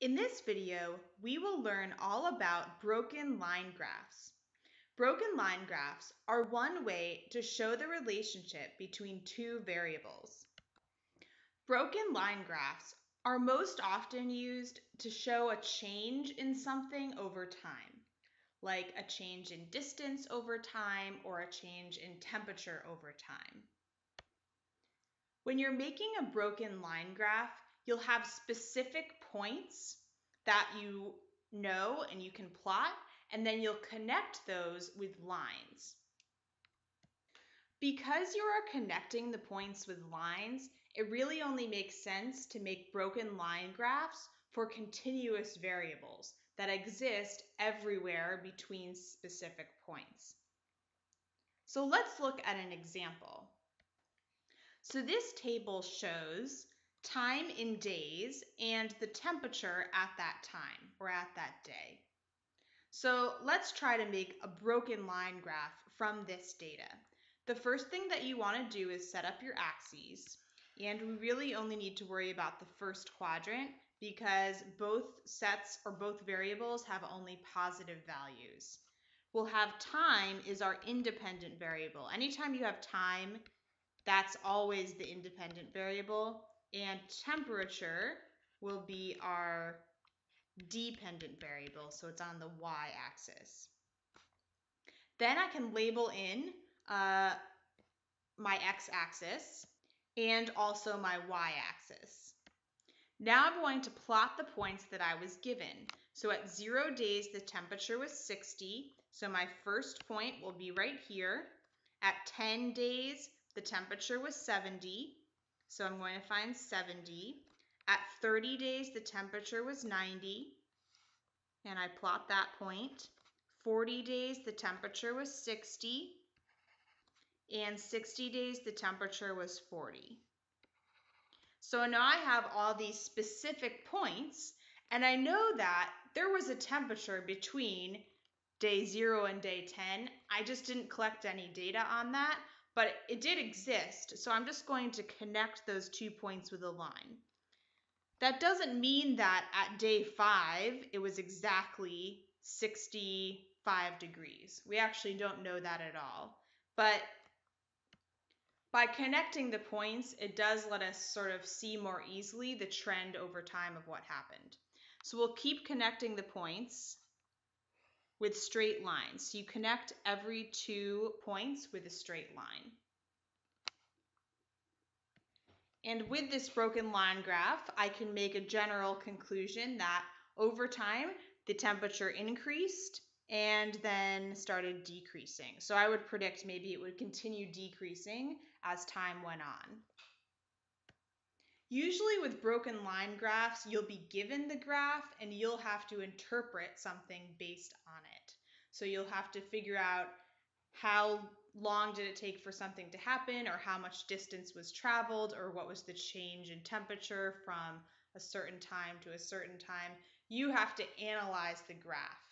In this video, we will learn all about broken line graphs. Broken line graphs are one way to show the relationship between two variables. Broken line graphs are most often used to show a change in something over time, like a change in distance over time or a change in temperature over time. When you're making a broken line graph, you'll have specific points that you know and you can plot, and then you'll connect those with lines. Because you are connecting the points with lines, it really only makes sense to make broken line graphs for continuous variables that exist everywhere between specific points. So let's look at an example. So this table shows time in days and the temperature at that time or at that day. So let's try to make a broken line graph from this data. The first thing that you want to do is set up your axes. And we really only need to worry about the first quadrant because both sets or both variables have only positive values. We'll have time is our independent variable. Anytime you have time, that's always the independent variable and temperature will be our dependent variable, so it's on the y-axis. Then I can label in uh, my x-axis and also my y-axis. Now I'm going to plot the points that I was given. So at zero days, the temperature was 60. So my first point will be right here. At 10 days, the temperature was 70. So I'm going to find 70. At 30 days, the temperature was 90. And I plot that point. 40 days, the temperature was 60. And 60 days, the temperature was 40. So now I have all these specific points, and I know that there was a temperature between day 0 and day 10. I just didn't collect any data on that but it did exist. So I'm just going to connect those two points with a line. That doesn't mean that at day five, it was exactly 65 degrees. We actually don't know that at all. But by connecting the points, it does let us sort of see more easily the trend over time of what happened. So we'll keep connecting the points with straight lines. So you connect every two points with a straight line. And with this broken line graph, I can make a general conclusion that over time, the temperature increased and then started decreasing. So I would predict maybe it would continue decreasing as time went on. Usually with broken line graphs, you'll be given the graph and you'll have to interpret something based on it. So you'll have to figure out how long did it take for something to happen or how much distance was traveled or what was the change in temperature from a certain time to a certain time. You have to analyze the graph.